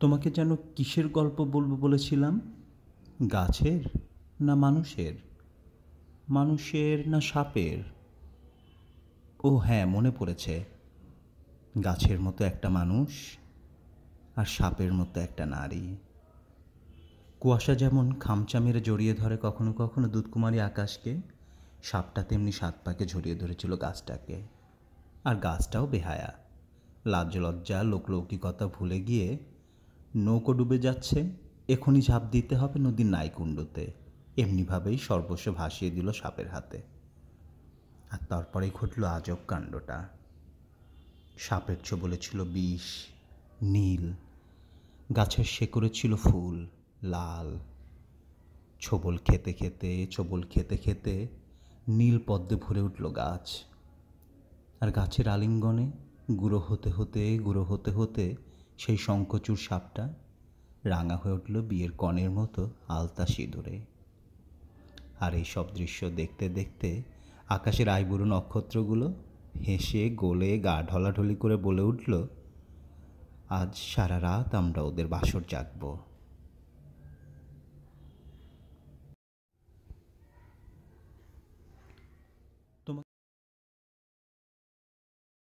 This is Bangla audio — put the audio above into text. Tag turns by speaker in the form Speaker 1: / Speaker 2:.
Speaker 1: তোমাকে যেন কিসের গল্প বলব বলেছিলাম? গাছের না মানুষের? মানুষের না সাপের? ও হ্যাঁ মনে পড়েছে। গাছের মতো একটা মানুষ আর সাপের মতো একটা নারী। কুয়াশা যেমন খামচা মেরে জড়িয়ে ধরে কখনো কখনো দুধকুমারী আকাশকে, সাপটা তেমনি সাত পাকে ঝরিয়ে ধরেছিল গাছটাকে। আর গাছটাও বেহায়া। লাজ লজ্জা লোকলৌকিকতা ভুলে গিয়ে নৌকো ডুবে যাচ্ছে, এখনই ঝাঁপ দিতে হবে নদীর নাইকুণ্ডতে। এমনিভাবেই সর্বস্ব ভাসিয়ে দিল সাপের হাতে। আর তারপরেই ঘটল আজব কাণ্ডটা। সাপের ছোবলে ছিল বিষ, নীল, গাছের শেকড়ে ছিল ফুল, লাল। ছোবল খেতে খেতে, ছোবল খেতে খেতে নীল পদ্মে ভরে উঠল গাছ। আর গাছের আলিঙ্গনে গুঁড়ো হতে হতে, গুঁড়ো হতে হতে সেই শঙ্কচুর সাপটা রাঙা হয়ে উঠল বিয়ের কনের মতো আলতা সিঁদুরে। আর এই সব দৃশ্য দেখতে দেখতে আকাশের আইবুড়ো নক্ষত্রগুলো হেসে, গোলে, গা ঢলাঢলি করে বলে উঠল, আজ সারা রাত আমরা ওদের বাসর জাগবো।